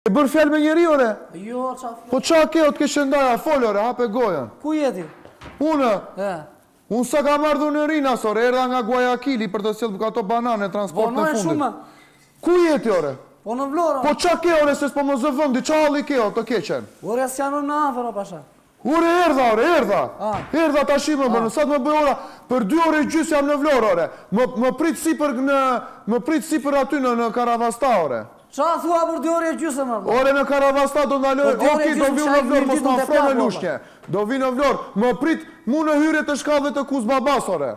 Ke bërë fjalë me njeri ore? Jo, ça fjalë? Po ça ke, o të keqen daja, fol ore, hape gojën. Ku je ti? Unë? E. Unë sa kam ardhur në Rinas ore, erdha nga Guajakili për të sjellë këto banane, transporti i fundit. Po në e shumë? Ku je ti ore? Po në Vlorë. Po ça ke ore se s'po më zë vëndi, ça halli ke o të keqen? Ore s'ja në në afer o pasha. Ore erdha ore erdha erdha tashi më bën sa të më bëj ora për dy orë e gjys jam në Vlorë ore më më prit sipër në më prit sipër aty në në Karavasta ore. Ça thua për dy orë e gjys më bën. Ore në Karavasta do ndaloj ok do vi në Vlorë mos m'u afro në Lushnje do vi në Vlorë më prit mu në hyrje të shkallëve të Kuzbabas ore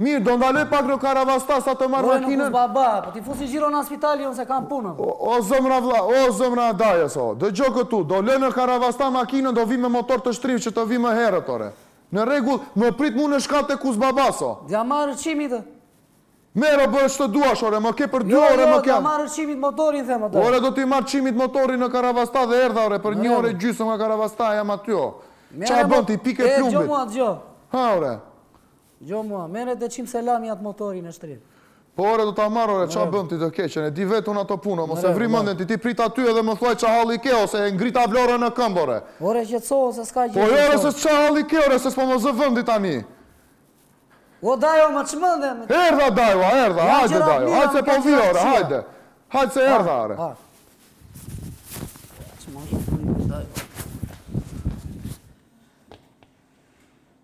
Mirë, do ndaloj pak në Karavasta sa të marr makinën. Ore në Kuzbaba, po ti fusi xhiro nga spitali unë s'e kam punën. O zëmra vlla, o zëmra e dajës o, dëgjo këtu, do lë në Karavasta makinën do vi me motor të shtrirë që të vi më herët ore. Në rregull, më prit mu në shkallë te Kuzbabas o. Do ia marr Çimit o. Merr o bëj ç'të duash ore, më ke për dy orë e më ke. Jo, jo, do ia marr Çimit motorin them o. Ore do t'i marr Çimit motorin në Karavasta dhe erdha ore, për një orë e gjysëm nga Karavasta jam aty o. Ça bën ti, pik e plumbit. Dëgjo mua, dëgjo. Ha ore. Gjo mua, merre te Çim Selami atë motorin e shtrirë. Po ore do ta marr ore ça bën ti të keqen e di vetë unë ato punë mos e vrit mendjen ti ti prit aty edhe më thuaj ça halli ke o se e ngrita Vlorën në këmbë ore. Ore qetësohu se s'ka gjë. Po jo ore se ça halli ke ore se s'po më zë vendi tani. O dajo më çmende. Erdha dajo, erdha, hajde dajo, hajde se po vi ore, hajde. Hajde se erdha ore.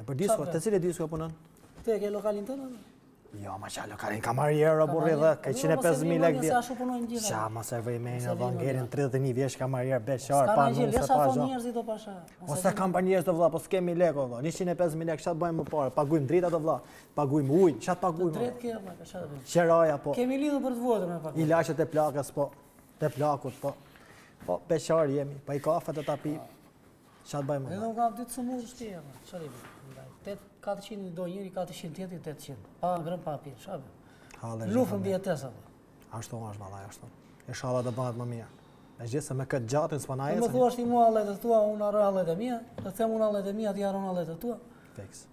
E për disko, te cila disko ke punën? Këtë e ke lokalin tënd? Jo, ma ça lokali, kamarier o, burri dhe, ka 105.000 lek vjetë. Ça, ma se vëj me një vangerin, 30.000 vjesh kamarier o, beqar, pa nuse pa zho. O se kam pa njerëz vlla, po s'kemi lek, o vlla, 105.000 lek, ça të bëjmë më parë, pagujmë dritat vlla, pagujmë ujnë, ça të pagujmë. Të drejtë ke, ma ça të bëjmë. Qeraja, po. Kemi lindur për të vuajt, me pagujmë. Ilaçet e plakës, po, të plakut, po. Po, beqarë jemi, po një kafe ta pi. Ça të bëjmë më? Edhe unë kam ditë së murë shti e më, që rrimë? 400 do njëri, 400 tjetri, 800. Pa ngrënë, pa pirë, shabë. Luftë mbijetese. Ashtu unë është vallaj, ashtu. Ishalla të bëhet më mirë. Gjithsesi me këtë gjatin s'po na ecën. Më thuash ti mua hallet e tua, unë harroj hallet e mija, të të them unë hallet e mija, ti harron hallet e tua. Fiks.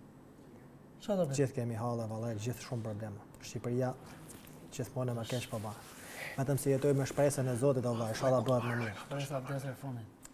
Ça të bëhet? Gjithë kemi halle vallaj, gjithë shumë problema. Shqipëria, gjithmonë më keq po bëhet. Vetëm se jetojmë me shpresën e Zotit, Allah, ishalla bëhet më mirë. Shpresa vdes e fundit.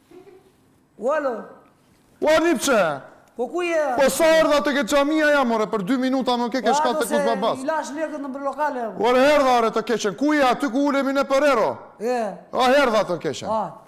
Alo. Ua nipçe. Po ku je? Po sa erdha te ke xhamia jam ore për 2 minuta më ke ke shkallët e Kuzbabas. I lash lekët në lokale. Ore erdha ore të keqen. Ku je aty ku ulemi ne përherë o? E. A erdha të keqen. A.